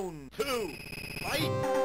Round two. Fight!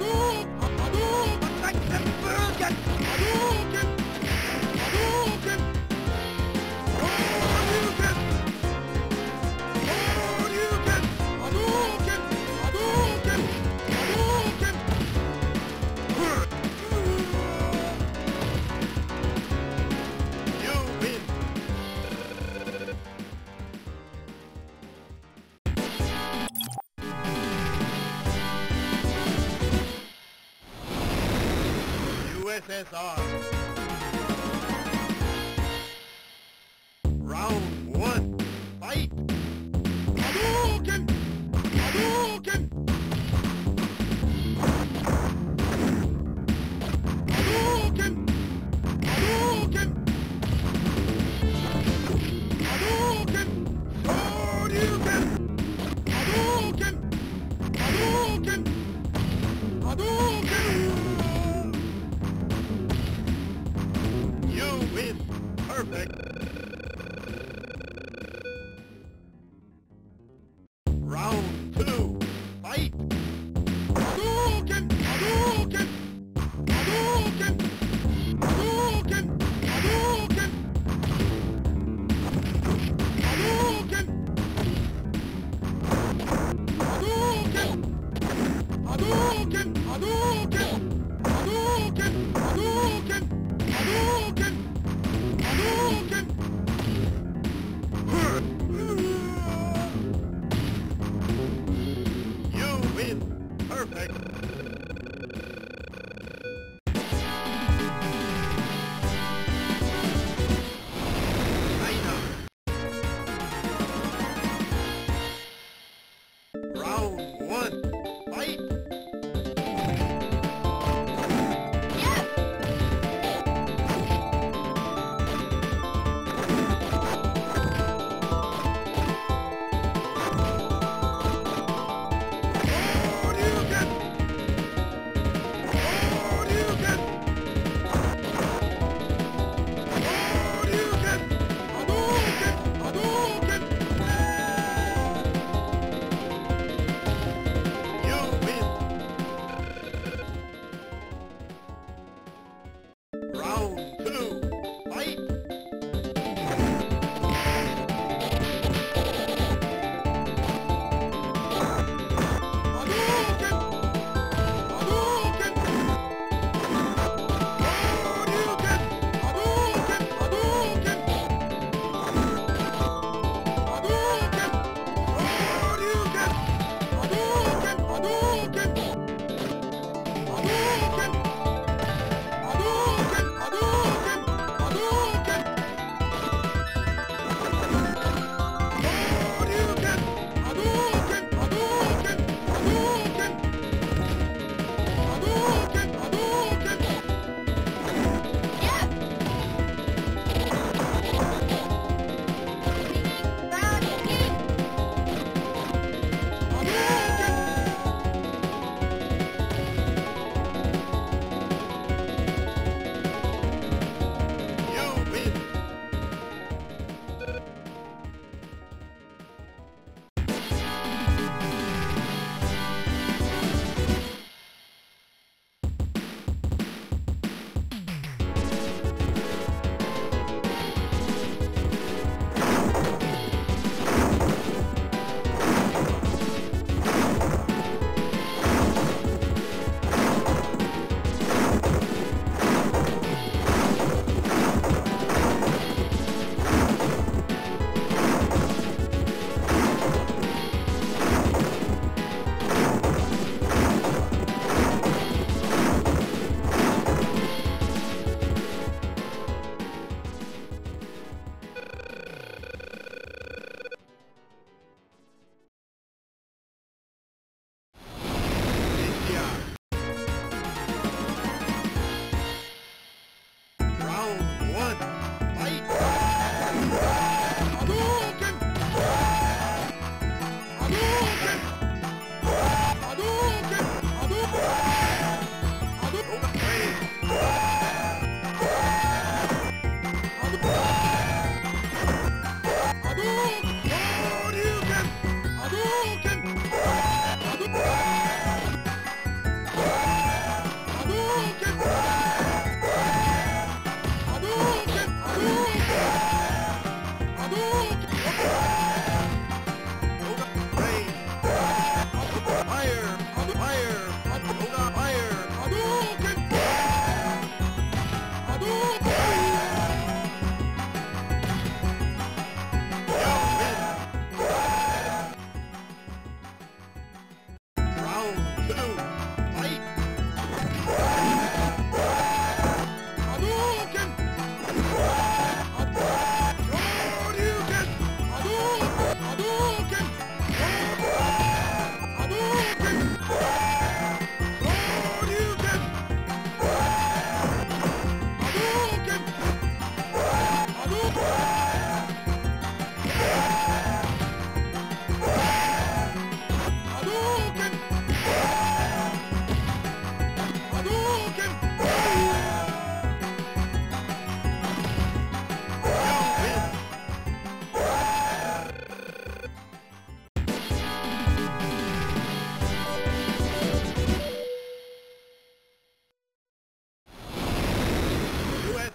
Oh, oh, oh, oh, oh, oh, oh, oh, oh, is on.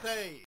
Mbappe.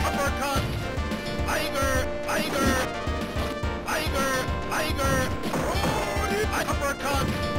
uppercut! Tiger! Tiger! Tiger! Uppercut!